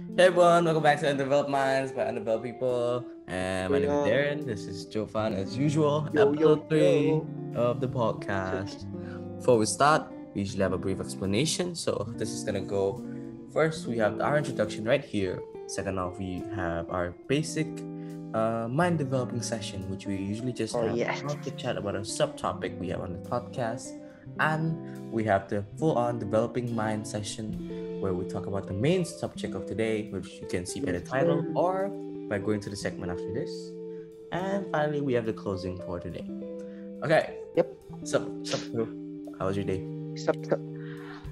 Hey everyone, welcome back to Undeveloped Minds by Undeveloped People. And my name is Aaron. This is Jovan as usual. Yo, yo, episode three yo. of the podcast. Before we start, we usually have a brief explanation. So this is gonna go first. We have our introduction right here. Second off, we have our basic uh, mind developing session, which we usually just Oh, have yes. to chat about a subtopic we have on the podcast. And we have the full on developing mind session where we talk about the main subject of today, which you can see by the title or by going to the segment after this. And finally, we have the closing for today. Okay. Yep. Sup, sup, bro? How was your day? Sup, sup.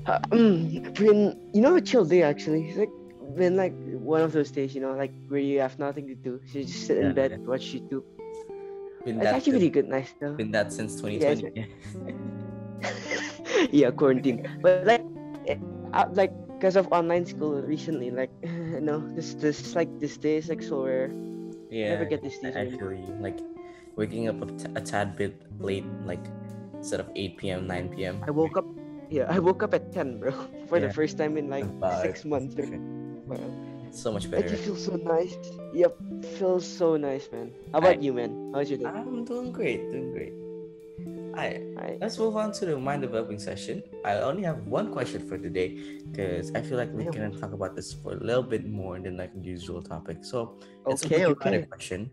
Uh, mm, been you know a chill day actually. It's like been like one of those days, you know, like where you have nothing to do. So you just sit Yeah, in bed, watch YouTube. Been It's that, actually really good, nice though. been that since 2020. yeah, quarantine. But like, eh, uh, like because of online school recently, like you know, this this like this day is like so rare. yeah. Never get this I season. Like waking up a, t- a tad bit late, like instead of 8 p.m., 9 p.m. I woke up. Yeah, I woke up at ten, bro, for Yeah. the first time in like Wow, six months. different. Wow. So much It better. just feels so nice. Yep, feels so nice, man. How about I- you, man? How's your day? I'm doing great, doing great. Alright, I, let's move on to the mind developing session. I only have one question for today because I feel like we can talk about this for a little bit more than like usual topic. So it's a Okay, you okay. question.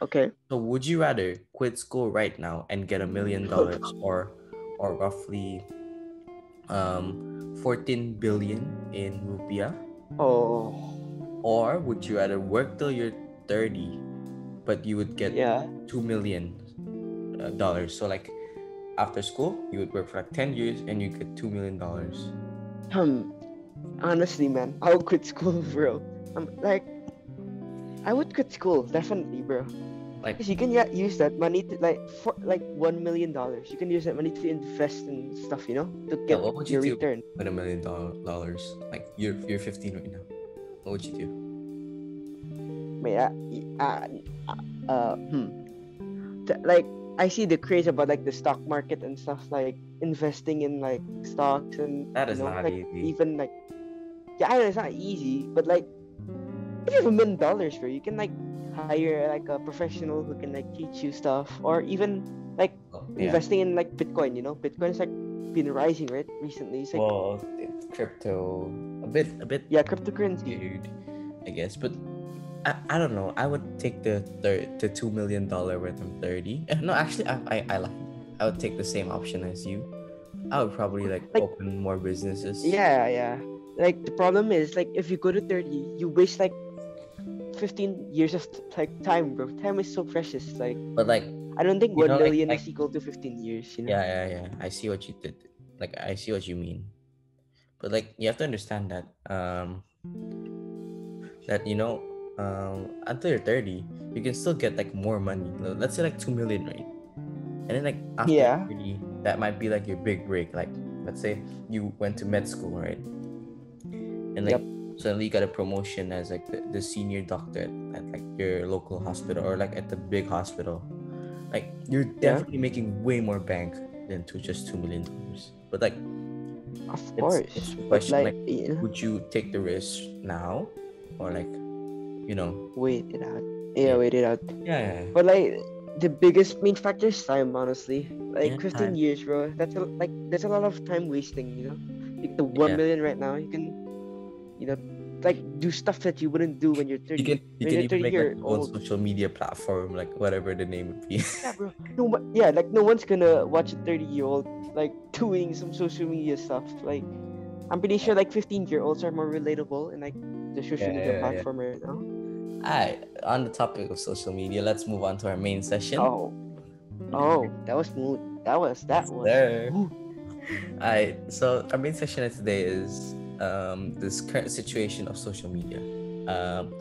okay. So would you rather quit school right now and get a million dollars or or roughly um 14 billion in rupiah? Oh, Or would you rather work till you're 30 but you would get yeah. two million dollars. So like after school, you would work for like ten years and you get two million dollars. Um, honestly, man, I would quit school, bro. I'm like, I would quit school definitely, bro. Like Cause you can yeah, use that money to like for like one million dollars. You can use that money to invest in stuff, you know, to yeah, get what would you your do return. with a million dollars? Like you're you're fifteen right now. What would you do? Wait, uh, uh, uh, hmm. Th- like I see the craze about like the stock market and stuff, like investing in like stocks and That is you know, not like easy. even like yeah, I know it's not easy, but like if you have a million dollars, bro, you can like hire like a professional who can like teach you stuff, or even like Oh, yeah. investing in like Bitcoin. You know, Bitcoin's like been rising right recently. It's like Well, crypto a bit a bit yeah, cryptocurrency. weird, I guess. But I, I don't know. I would take the thir- the two million dollar when I'm thirty. Eh, No, actually, I I I like. I would take the same option as you. I would probably like, Like- open more businesses. Yeah, yeah. Like the problem is like if you go to thirty, you waste like fifteen years of like time, bro. Time is so precious. Like But like I don't think one know, million like- is equal to fifteen years. You know. Yeah, yeah, yeah. I see what you did. Like I see what you mean. But like you have to understand that um that you know um until you're 30, you can still get like more money. Let's say like 2 million, right? And then like after Yeah. 30, that might be like your big break. Like let's say you went to med school, right? And like suddenly you got a promotion as like the, the senior doctor at, at like your local hospital or like at the big hospital like you're Yeah. definitely making way more bank than to just two million dollars but like Of course. it's But question like, like, know, would you take the risk now or like you know wait it out. Yeah. Yeah, wait it out. yeah, yeah, yeah. But like the biggest main factor is time, honestly. Like Yeah, time. fifteen years, bro. That's a, like there's a lot of time wasting. You know, like the one Yeah. million right now, you can, you know, like do stuff that you wouldn't do when you're thirty. you can you when can even make like, year own old. social media platform like whatever the name would be Yeah, bro. No, yeah, like no one's gonna watch a thirty-year-old like doing some social media stuff. Like, I'm pretty sure like fifteen-year-olds are more relatable in like the social Yeah, media yeah, yeah. platform right now. Alright, on the topic of social media let's move on to our main session Oh, oh, that was smooth. That was that was. There. Alright, so our main session of today is um, this current situation of social media. Um,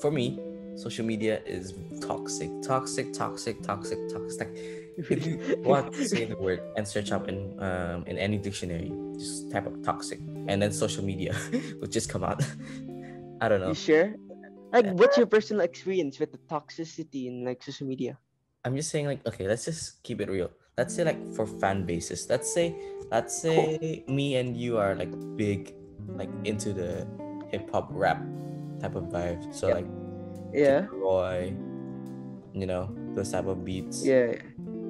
for me, social media is toxic, toxic, toxic, toxic, toxic. Like, if you want to say the word and search up in um, in any dictionary, just type up toxic, and then social media would just come out. I don't know. You sure? Like, what's your personal experience with the toxicity in like social media? I'm just saying like okay, let's just keep it real. Let's say like for fan bases. Let's say let's say me and you are like big like into the hip hop rap type of vibe. So Yep. like Yeah. Kid LAROI, you know, those type of beats. Yeah.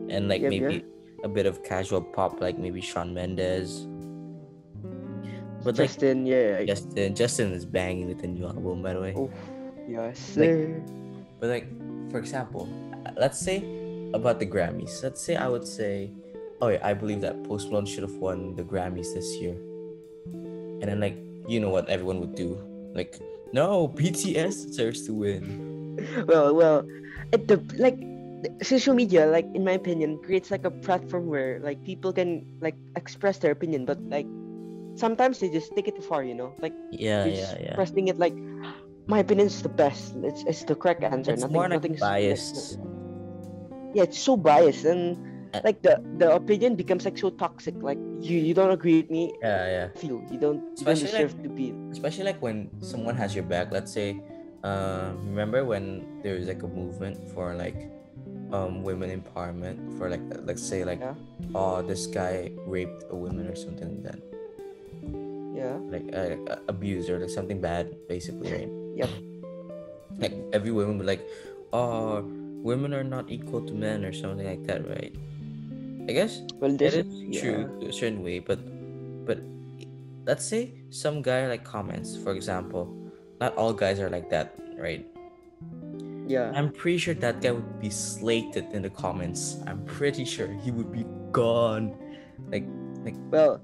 And like Yep, maybe a bit of casual pop, like maybe Shawn Mendes. But like Justin, yeah. Justin, Justin is banging with the new album, by the way. Oh, yes, Like- sir. But like, for example, uh, let's say about the Grammys. Let's say I would say, oh yeah, I believe that Post Malone should have won the Grammys this year. And then like, you know what everyone would do? Like, no, BTS deserves to win. well, well, it the like social media, like in my opinion, creates like a platform where like people can like express their opinion, but like sometimes they just take it too far, you know, like Yeah, yeah, just yeah. expressing it like my opinion is the best. It's it's the correct answer. It's nothing, more like biased. yeah, it's so biased and Uh, like the the opinion becomes like so toxic. Like you you don't agree with me, Yeah, yeah. feel you don't you don't Especially, like- to be. Especially like when someone has your back. Let's say, uh, remember when there was like a movement for like, um, women empowerment for like let's say like, Yeah. oh this guy raped a woman or something like that. Yeah, like uh, uh, abuse or like something bad basically right Yep. like every woman would like oh women are not equal to men or something like that right? I guess well, that this is yeah. true to a certain way but but let's say some guy like comments for example not all guys are like that right? Yeah, i'm pretty sure that guy would be slated in the comments. I'm pretty sure he would be gone. Like like well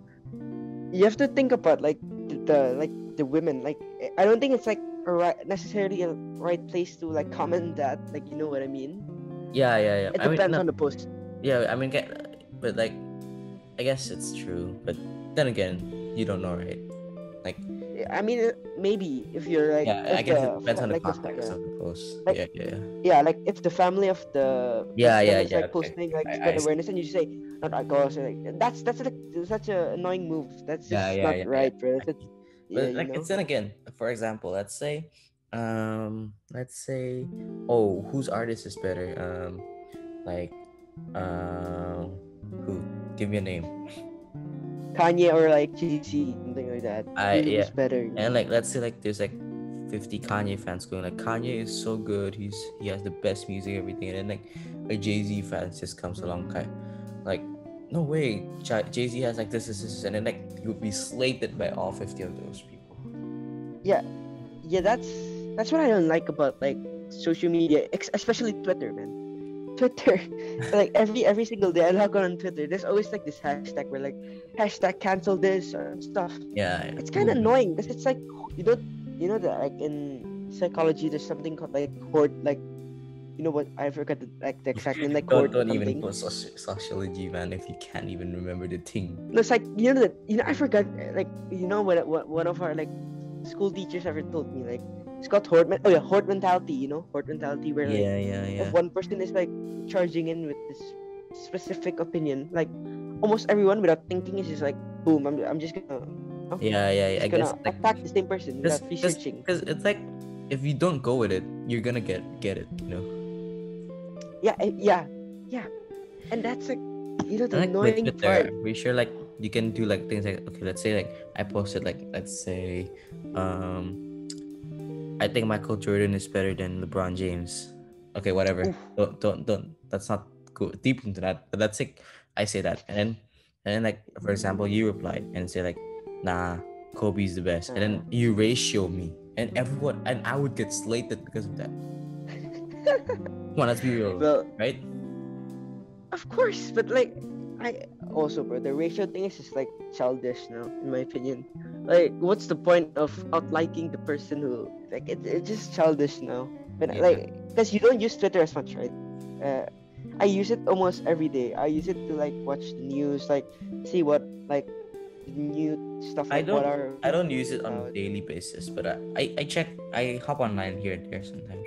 you have to think about like the, the like the women like i don't think it's like right necessarily a right place to like comment that like you know what i mean yeah yeah yeah it I mean, depends no- on the post Yeah, I mean, get, but like, I guess it's true. But then again, you don't know, right? Like, i mean maybe if you're like yeah, I guess the it depends on the like if context yeah. of the post. Like- yeah, yeah, yeah. yeah like if the family of the Yeah, yeah, is, yeah, like okay. posting like I- spread I see. awareness and you say not alcohol so like that's that's like such a annoying move that's just Yeah, yeah, not yeah, yeah. right bro that's, But yeah, like, know? it's then again, for example, let's say, um, let's say, oh, whose artist is better? Um, like, um, who? Give me a name. kanye or like jay-z something like that I- Who- yeah. better And like, let's say like there's like 50 Kanye fans going like Kanye is so good. He's he has the best music, everything. And then like a Jay Z fan just comes along, like no way, Jay Z has like this, this, this, and then like you'll be slated by all 50 of those people. yeah that's that's what i don't like about like social media especially twitter man. Twitter. Like every every single day i log on on twitter. There's always like this hashtag where like hashtag cancel this or stuff. Yeah, yeah. it's kind of mm-hmm. annoying because it's like you don't you know that like in psychology there's something called like horde like you know what? I forgot the, like the exact name like Don't, don't even put sociology, man, if you can't even remember the thing. No, it's like you know that you know I forgot eh, like you know what what one of our like school teachers ever told me like horde men- oh yeah horde mentality you know horde mentality where like Yeah, yeah, yeah. if one person is like charging in with this specific opinion like almost everyone without thinking is just like boom I'm, I'm just gonna Yeah, yeah, yeah. I guess like attack the same person without because it's like if you don't go with it, you're gonna get get it, you know. yeah eh, yeah yeah and that's like you know the like annoying Twitter, part we sure like you can do like things like okay, let's say like I posted like let's say um I think Michael Jordan is better than LeBron James. Okay, whatever. Oof. Don't don't don't that's not go deep into that. But that's like I say that and then and then like for example you replied and say like nah Kobe's the best and then you ratio me and everyone and I would get slated because of that. Come on, let's be real, well right? Of course, but like I also bro, the ratio thing is just like childish now, in my opinion. Like, what's the point of outliking the person who like it, it's just childish now. But Yeah. like, because you don't use Twitter as much, right? Uh, I use it almost every day. I use it to like watch the news, like see what like new stuff. I Like, what don't- are I don't use it on a daily basis, but I, I, I check, I hop online here and there sometimes.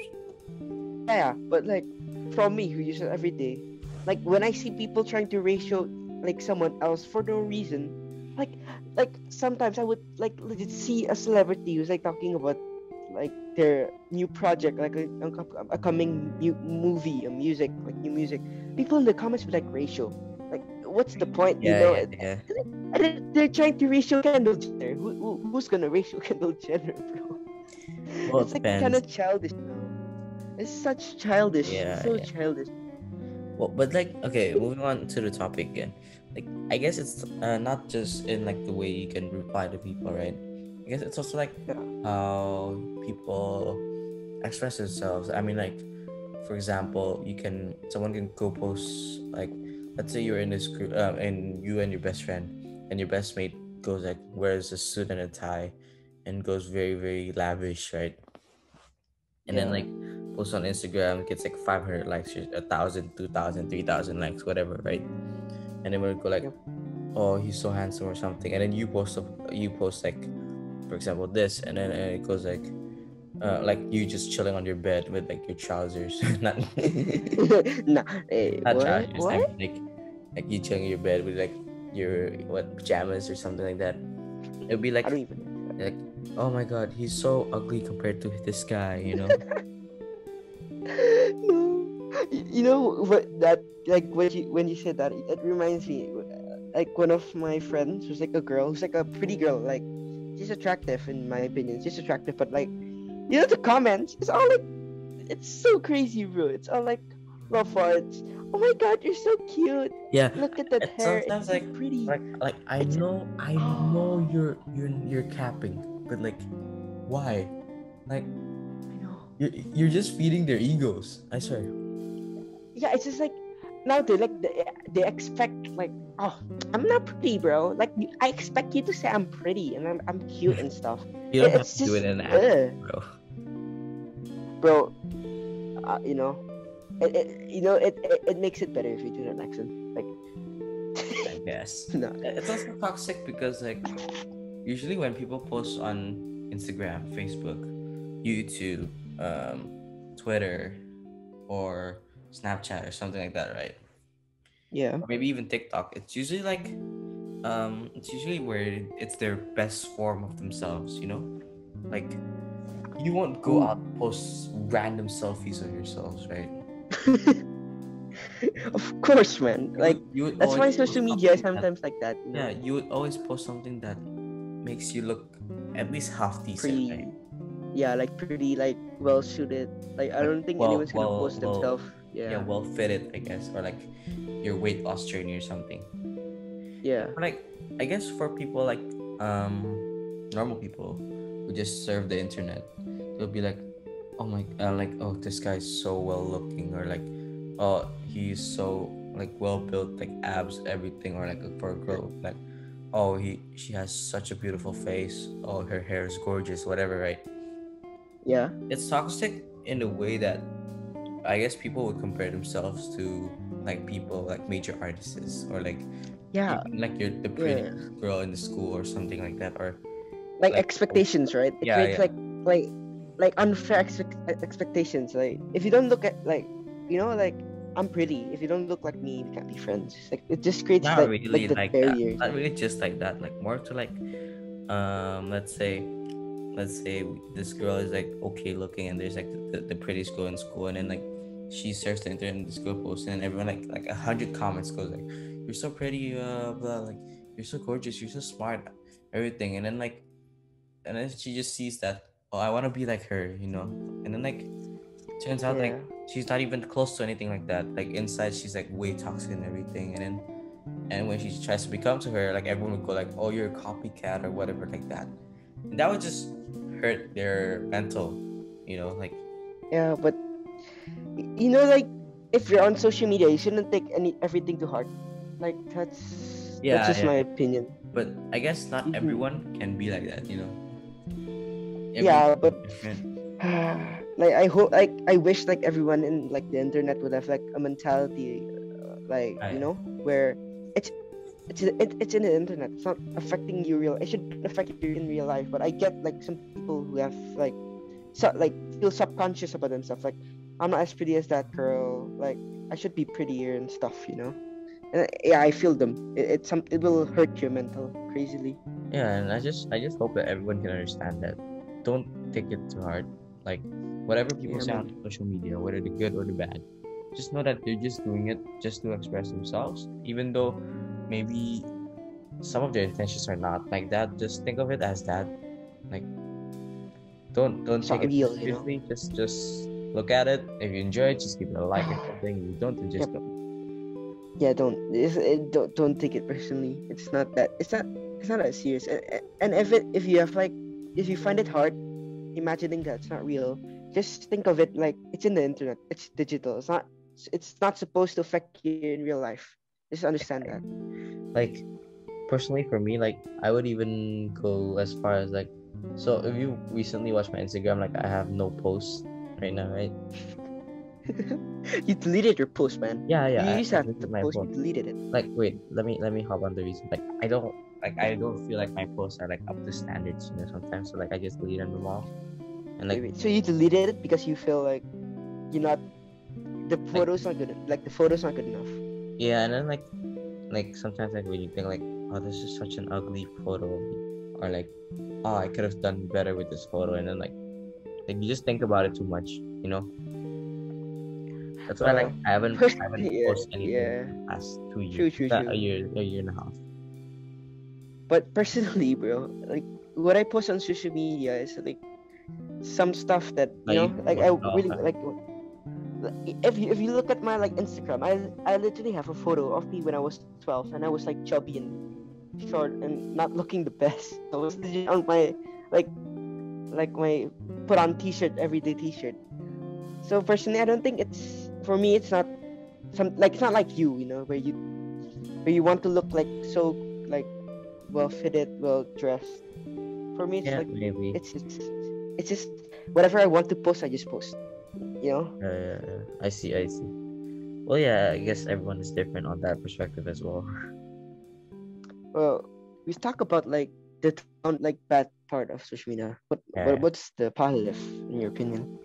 Yeah, but like from me who use it every day, like when I see people trying to ratio like someone else for no reason, like like sometimes I would like legit see a celebrity who's like talking about like their new project, like a, a, coming mu- movie, a music, like new music. People in the comments would like ratio. Like, what's the point? Yeah, you know, yeah, yeah. and then they're trying to ratio Kendall Jenner. Who, who, who who's gonna ratio Kendall Jenner, bro? Well, it's it like kind of childish. It's such childish. Yeah, so yeah. childish. Well, but like, okay, moving on to the topic again. Like, I guess it's uh, not just in like the way you can reply to people, right? I guess it's also like Yeah. how people express themselves. I mean, like, for example, you can someone can go post like, let's say you're in this group, uh, and you and your best friend, and your best mate goes like wears a suit and a tie, and goes very very lavish, right? And then like post on Instagram gets like 500 likes, or a thousand, two thousand, three thousand likes, whatever, right? And then we'll go like, oh, he's so handsome or something, and then you post you post like, for example, this, and then and it goes like, uh, like you just chilling on your bed with like your trousers, not nah, hey, not what? trousers, what? mean, like like you chilling in your bed with like your what pajamas or something like that. It'd be like I don't even. like, oh my god, he's so ugly compared to this guy, you know. you know what that like when you when you said that it reminds me like one of my friends who's like a girl who's like a pretty girl like she's attractive in my opinion she's attractive but like you know the comments it's all like it's so crazy bro it's all like love hearts oh my god you're so cute yeah, look at that It's hair sometimes, it's like- pretty like like I It's- know I know you're you're you're capping, but like, why? Like I know. you're you're just feeding their egos. I swear. Yeah it's just like now they like they, they expect like oh i'm not pretty bro like i expect you to say i'm pretty and i'm, I'm cute and stuff You don't have It's to do it in an act, bro. bro uh, you know it, it you know it, it it makes it better if you do an accent like I guess. no It's also toxic because like usually when people post on Instagram, Facebook, YouTube, um, Twitter, or Snapchat or something like that, right? yeah or maybe even TikTok. It's usually like, um, it's usually where it's their best form of themselves. You know, like you won't go out and post random selfies of yourselves, right? of course man You like would- you would that's why social media is something that- sometimes like that you know? yeah, you would always post something that makes you look at least half decent, pretty right? yeah like pretty like well suited like i don't think Well- anyone's gonna post well, themselves Yeah, yeah well fitted, I guess, or like your weight loss journey or something. yeah Or like I guess for people like um normal people who just serve the internet, they'll be like, oh my, uh, like oh this guy's so well looking, or like oh he's so like well built, like abs, everything, or like for a girl like oh he she has such a beautiful face, oh her hair is gorgeous, whatever, right? yeah It's toxic in the way that I guess people would compare themselves to like people like major artists or like yeah. like you're the pretty girl in the school or something like that or like, like- expectations right? It Yeah, creates yeah. like like like unfair expect- expectations like if you don't look at like you know like i'm pretty. If you don't look like me we can't be friends. It's like it just creates not like, really like like, the that. barriers not really just like that. Like more to like um let's say let's say this girl is like okay looking and there's like the, the prettiest girl in school and then like she searches the internet and this girl posts and everyone like like a hundred comments goes like you're so pretty uh blah like you're so gorgeous you're so smart everything. And then like and then she just sees that oh i want to be like her you know? And then like turns out like she's not even close to anything like that. Like inside she's like way toxic and everything. And then and when she tries to become to her like everyone would go like oh you're a copycat or whatever like that. And that would just hurt their mental you know like yeah but you know like if you're on social media you shouldn't take any everything to heart like that's Yeah, that's just yeah. my opinion but i guess not Mhm. everyone can be like that you know Yeah, but- like i hope like i wish like everyone in like the internet would have like a mentality uh, like Right. you know where it's it's it, it's in the internet it's not affecting you real it should affect you in real life but i get like some people who have like so like feel subconscious about themselves like i'm not as pretty as that girl like i should be prettier and stuff you know and yeah i feel them it, it's some it will hurt your mental crazily yeah and i just i just hope that everyone can understand that don't take it too hard like whatever people Yeah, say on social media whether the good or the bad just know that they're just doing it just to express themselves even though maybe some of their intentions are not like that. Just think of it as that. Like don't don't It's take not it real, you know? seriously. Just just look at it. If you enjoy it, just give it a like. If you don't, then just Yep. don't. yeah don't it, don't don't take it personally it's not that it's not it's not that serious and, and if it if you have like if you find it hard imagining that it's not real just think of it like it's in the internet it's digital it's not it's not supposed to affect you in real life just understand that like personally for me like i would even go as far as like so if you recently watched my instagram like i have no posts right now right? You deleted your post man. Yeah yeah you used I to have deleted my post you deleted it. Like wait let me let me hop on the reason. Like i don't like i don't feel like my posts are like up to standards you know sometimes. So like i just delete them all. And like Wait, wait, so you deleted it because you feel like you're not the photo's not good like the photo's not good enough? Yeah and then like like sometimes like when you think like oh this is such an ugly photo or like oh i could have done better with this photo and then like like you just think about it too much you know that's why like i haven't i haven't yeah, posted anything yeah past two years True, true, Uh, true. a year a year and a half But personally, bro, like what I post on social media is like some stuff that Like, you know, like I off, really like. If you if you look at my like Instagram, I I literally have a photo of me when I was twelve, and I was like chubby and short and not looking the best. I was on my like like my put on t-shirt everyday t-shirt. So personally, I don't think it's for me. It's not some like it's not like you, you know, where you where you want to look like so like well fitted, well dressed. For me, it's yeah like maybe it's just it's just whatever I want to post, I just post. You know? Uh. I see, I see. Well, yeah, I guess everyone is different on that perspective as well. Well, we talk about like the on like bad part of media. What, Yeah. what what's the positive in your opinion?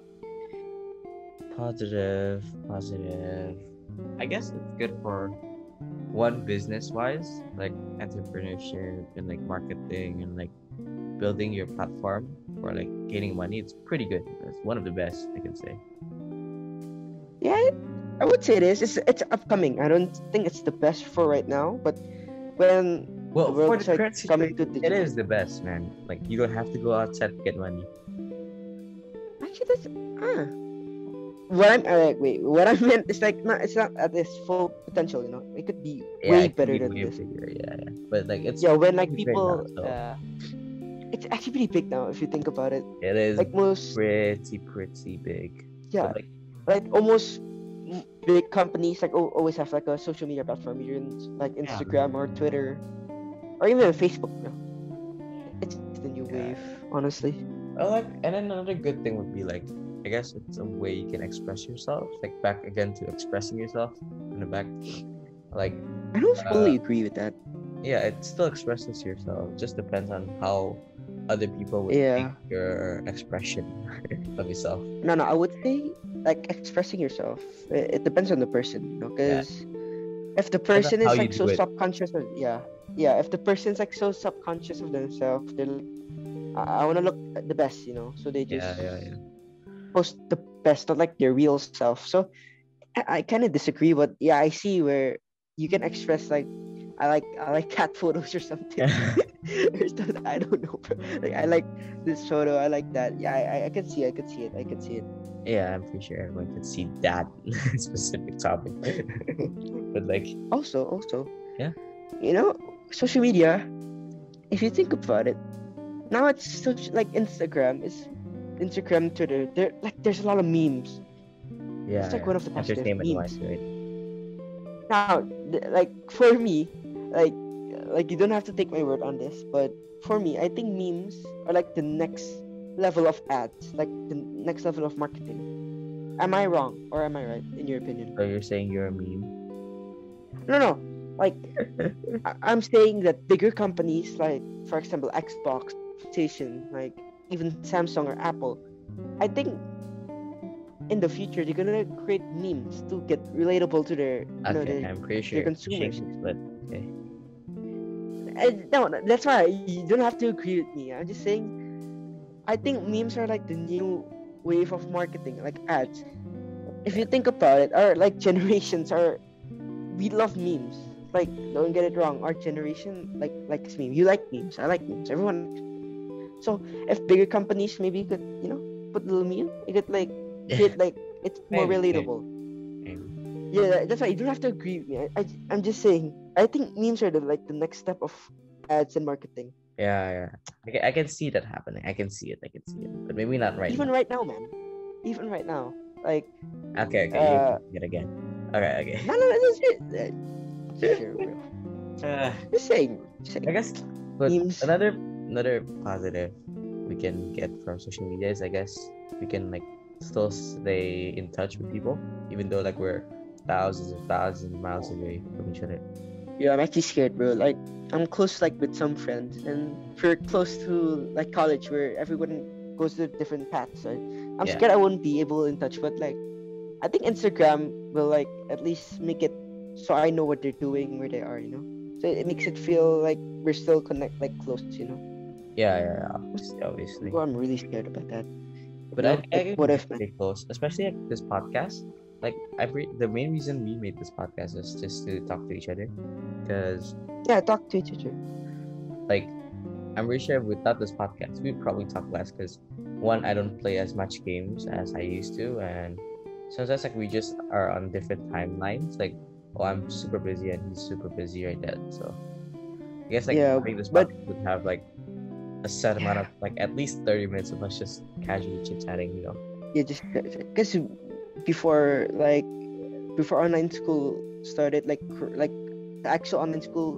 Positive, positive. I guess it's good for one business wise, like entrepreneurship and like marketing and like building your platform for like gaining money. It's pretty good. It's one of the best I can say. Yeah, I would say it is. It's it's upcoming. I don't think it's the best for right now, but when Well, for the current coming situation, to digital. is the best, man. Like you don't have to go outside to get money. actually that's ah. What I'm uh, like, wait, what I meant is like not it's not at its full potential, you know. It could be Yeah, way better be than way this. bigger, Yeah, yeah. But like it's Yeah, when like people now, so uh, it's actually pretty big now if you think about it. it is Like most pretty pretty big. yeah, But, like like almost big companies like al- always have like a social media platform either like Yeah. Instagram or Twitter or even Facebook now. It's the new Yeah. wave, honestly. Oh, like, and then another good thing would be like, I guess it's a way you can express yourself. Like back again to expressing yourself in the back. Like, I don't fully Uh, agree with that. yeah, it still expresses yourself. It Just depends on how other people would Yeah. your expression of yourself. No, no, I would say like expressing yourself. It, it depends on the person, you know, Yeah. If the person is like so it. subconscious of yeah, yeah, if the person's like so subconscious of themselves, they're like, I, I want to look the best, you know, so they just Yeah, yeah, yeah. post the best, not like their real self. So I, I kind of disagree, but yeah, I see where you can express like I like I like cat photos or something. or something. I don't know. Like I like this photo, I like that. Yeah, I, I- can see, I can see it, I can see it. Yeah, I'm pretty sure everyone could see that specific topic. But like, Also, also, Yeah. you know, social media. If you think about it, now it's such like Instagram is Instagram, Twitter. There like there's a lot of memes. yeah, it's like yeah. one of the positive memes. wise, right? Now, th- like for me, like like you don't have to take my word on this, but for me, I think memes are like the next level of ads, like the next level of marketing. Am I wrong or am I right in your opinion? So you're saying you're a meme? No, no. Like I'm saying that bigger companies, like for example Xbox, PlayStation, like even Samsung or Apple, I think in the future they're gonna create memes to get relatable to their, you know, their, I'm pretty sure their consumers. but okay. And no, no, that's why you don't have to agree with me. I'm just saying, I think memes are like the new wave of marketing, like ads. If you think about it, our like generations are, we love memes. like don't get it wrong. Our generation like likes memes. You like memes. I like memes. Everyone. So if bigger companies maybe could you know put little meme, it could like hit like it's more relatable. Yeah, that's why you don't have to agree with me. I, I I'm just saying. I think memes are the like the next step of ads and marketing. Yeah, yeah. I can, I can see that happening. I can see it. I can see it. But maybe not right Even now. right now, man. Even right now. Like Okay, okay. uh, you again. Okay, okay. no, no, that's it. Uh, Sure, bro. Uh, Just saying. Just saying. I guess but Memes. another another positive we can get from social media is I guess we can like still stay in touch with people even though like we're thousands and thousands of miles away from each other. Yeah, I'm actually scared, bro. Like, I'm close, like, with some friends, and we're close to like college, where everyone goes to different paths. Right? I'm Yeah. scared I won't be able in touch, but like, I think Instagram will like at least make it so I know what they're doing, where they are, you know. So it makes it feel like we're still connect, like close, you know. Yeah, yeah, yeah. Obviously, obviously. Well, I'm really scared about that. But you I, know, I like, what if, stay close, especially like this podcast. Like I re- the main reason we made this podcast is just to talk to each other, because Yeah, talk to each other. like I'm pretty sure without this podcast we'd probably talk less. Because one, I don't play as much games as I used to, and sometimes like we just are on different timelines. Like oh, I'm super busy and he's super busy right now. So I guess like Yeah, having this but- podcast would have like a set amount of like at least 30 minutes of us just casually chit chatting, you know. Yeah, just because before like before online school started, like like the actual online school,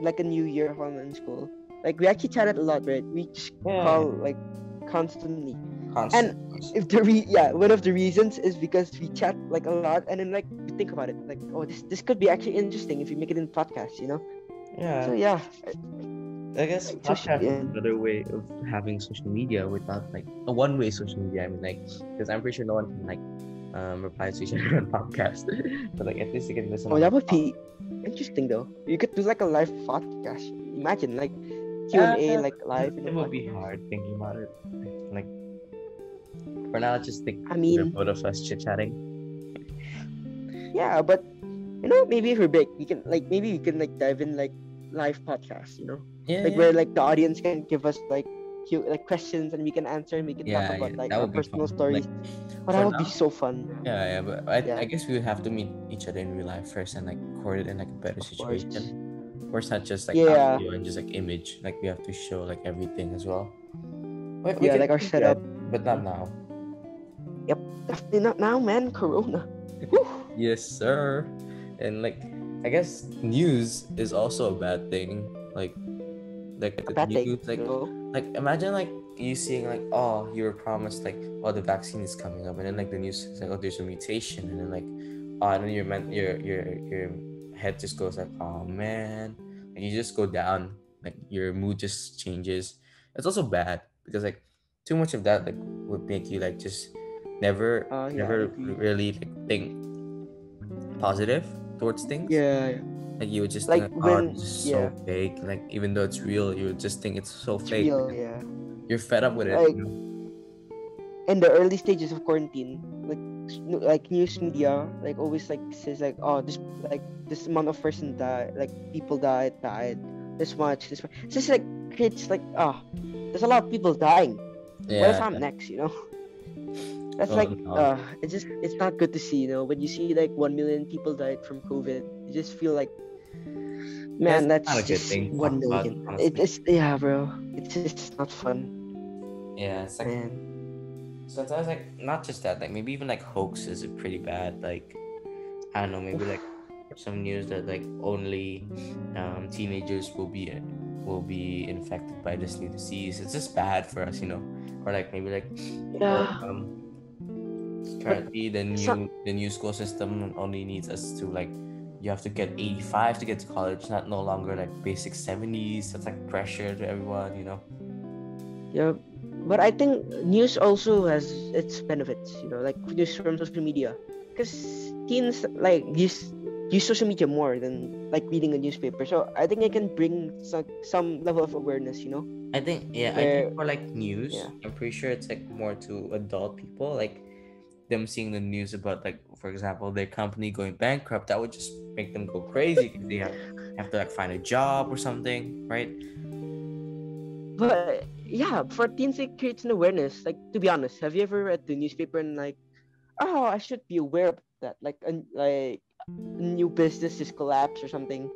like a new year of online school, like we actually chatted a lot, right? We just Yeah. call like constantly. Constant. If the re yeah, one of the reasons is because we chat like a lot, and then like we think about it, like oh this this could be actually interesting if you make it in podcast, you know. yeah. So yeah, I guess Social podcast media. is another way of having social media without like a one-way social media. I mean, like, because I'm pretty sure no one can like um reply to each other on podcast, but like at least you can listen. oh that would be interesting though. You could do like a live podcast. Imagine like Q and A like live. It would podcast. be hard thinking about it. Like, for now, just think I mean, both of us chit chatting. yeah, but you know, maybe if we're big, we can like maybe we can like dive in like live podcasts, you know, Yeah, like where like the audience can give us like cute like questions and we can answer and we can Yeah, talk about yeah, like our personal fun. stories. Like, oh, that would be so fun. Yeah, yeah, but I, Yeah. I guess we would have to meet each other in real life first and like record it in like a better Of course. situation. Of course, not just like Yeah. and just like image. Like we have to show like everything as well. But we Yeah, like our setup. that, but not now. Yep, definitely not now, man. Corona. Yes, sir. And like, I guess news is also a bad thing. Like, like A the bad thing. news, like, like imagine like you seeing like, oh, you were promised like, oh, the vaccine is coming up, and then like the news is like, oh, there's a mutation, and then like, oh, and then your man, your your your head just goes like, oh man, and you just go down. Like your mood just changes. It's also bad because like too much of that like would make you like just never Uh, yeah, never really like think positive towards things. Yeah, Like you would just Like, think, like, oh, when- is yeah. so fake. Like even though it's real, you would just think it's so it's fake. real. Yeah. You're fed up with it. Like- you know? in the early stages of quarantine, like like news media, like always like says like, oh, this like this amount of person died, like people died, died, this much, this much. It's just like creates like, oh, there's a lot of people dying. Yeah. What if I'm next? You know. That's Oh, like, no. uh, it's just it's not good to see. You know, when you see like one million people died from COVID, you just feel like, man, that's not a good just one talk about, one million. It's yeah, bro. It's just not fun, yeah, it's like man. sometimes like not just that, like maybe even like hoaxes are pretty bad. Like I don't know, maybe like some news that like only um, teenagers will be will be infected by this new disease. It's just bad for us, you know. Or like maybe like Yeah. um, currently the new the new school system only needs us to like you have to get 85 to get to college not no longer like basic 70s that's like pressure to everyone you know Yeah, but I think news also has its benefits. You know, like news from social media, because teens like use use social media more than like reading a newspaper. So I think it can bring some some level of awareness. You know. i think yeah i think for like news yeah. i'm pretty sure it's like more to adult people like them seeing the news about like for example their company going bankrupt that would just make them go crazy 'cause they have, have to like find a job or something right But yeah, for teens it creates an awareness. Like to be honest, have you ever read the newspaper and like, oh, I should be aware of that. Like, a, like a new business is collapsed or something,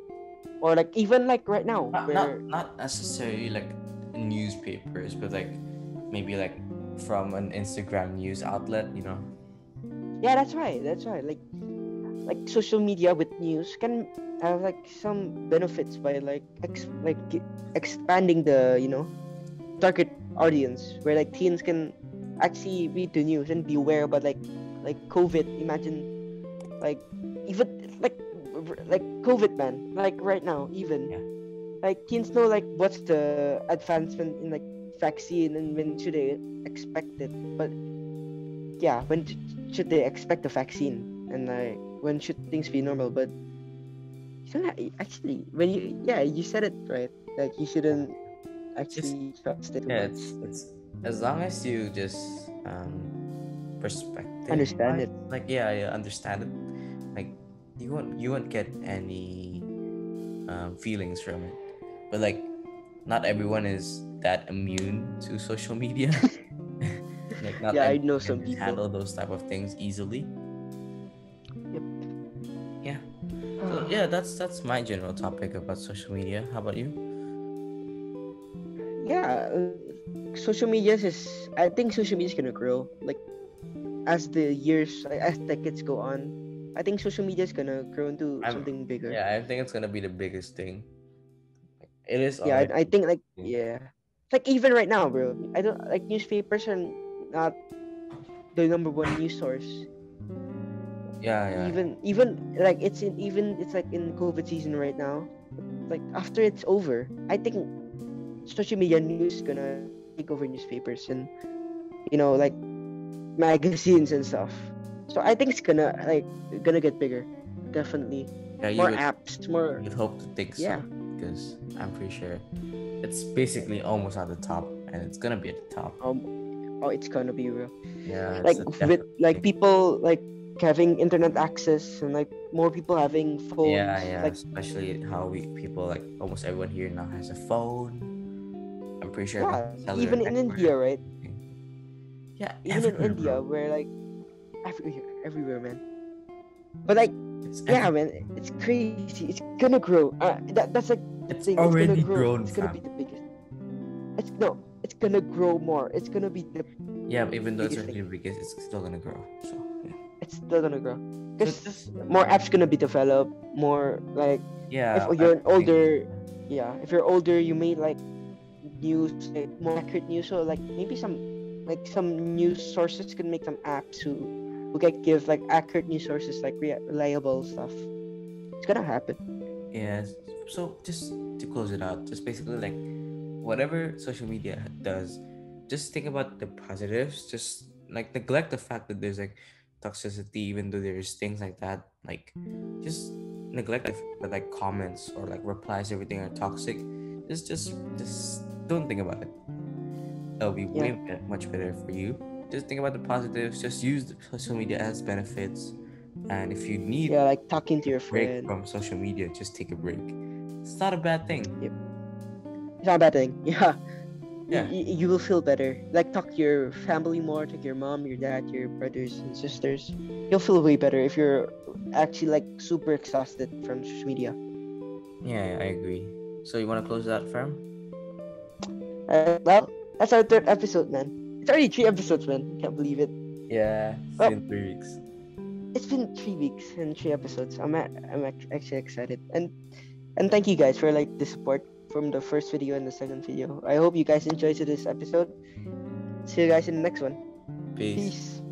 or like even like right now, not, where not not necessarily like newspapers but like maybe like from an instagram news outlet you know yeah, that's right, that's right. Like, like social media with news can have like some benefits by like ex- like expanding the you know target audience where like teens can actually read the news and be aware about like like COVID. Imagine like even like like COVID man like right now even Yeah. like teens know like what's the advancement in like vaccine and when should they expect it but yeah when should they expect the vaccine? And like when should things be normal? But you don't ha- actually when you yeah you said it right? Like you shouldn't actually trust it yeah it's it's as long as you just um perspective Understand it. like yeah yeah understand it. Like you won't you won't get any um feelings from it. But like not everyone is that immune to social media. like not Yeah, I know some people. handle those type of things easily. Yep. yeah. So yeah that's that's my general topic about social media. How about you? Yeah uh, social media is i think social media is gonna grow like as the years like, as decades go on i think social media is gonna grow into I'm- something bigger. yeah i think it's gonna be the biggest thing. It is yeah I, I think like Yeah. like even right now bro i don't like newspapers are not the number one news source. Yeah yeah even even like it's in even it's like in covid season right now. Like after it's over i think social media news is gonna take over newspapers and you know like magazines and stuff. So i think it's gonna like gonna get bigger. Definitely. Yeah more would, apps more you'd hope to think Yeah. so because i'm pretty sure it's basically almost at the top and it's gonna be at the top. Um oh it's gonna be real yeah like with like people like having internet access and like more people having phones yeah yeah like especially how we people like almost everyone here now has a phone i'm pretty sure yeah everyone has cellular even in network. india right yeah even in India, bro. where like everywhere, everywhere, man. But like, it's yeah, every- man, it's crazy. It's gonna grow. Uh, that that's like the It's thing. already it's gonna grow. grown, It's gonna be the biggest. It's no. It's gonna grow more. It's gonna be the. yeah even though it's biggest already big it's still gonna grow so yeah It's still gonna grow. Cause just- more apps gonna be developed. More like yeah if you're an I think- older, yeah. If you're older, you may like news like more accurate news. So like maybe some like some news sources can make some apps who who can give like accurate news sources like reliable stuff. It's gonna happen. Yeah. So just to close it out, just basically like whatever social media does, just think about the positives. Just like neglect the fact that there's like toxicity, even though there's things like that. Like just neglect the, like comments or like replies, everything are toxic. Just just just don't think about it. That'll be way be- much better for you. Just think about the positives. Just use the social media as benefits. And if you need Yeah, like talking to your break friend. from social media, just take a break. It's not a bad thing. It's not a bad thing. Yeah. Yeah. Y- you will feel better. Like talk to your family more, talk to your mom, your dad, your brothers and sisters. You'll feel way better if you're actually like super exhausted from social media. Yeah, I agree. So you want to close that, firm? Uh, well, that's our third episode, man. It's already three episodes, man. Can't believe it. Yeah, it's Oh. been three weeks. It's been three weeks and three episodes. I'm a- I'm act- actually excited, and and thank you guys for like the support from the first video and the second video. I hope you guys enjoyed this episode. See you guys in the next one. Peace. Peace.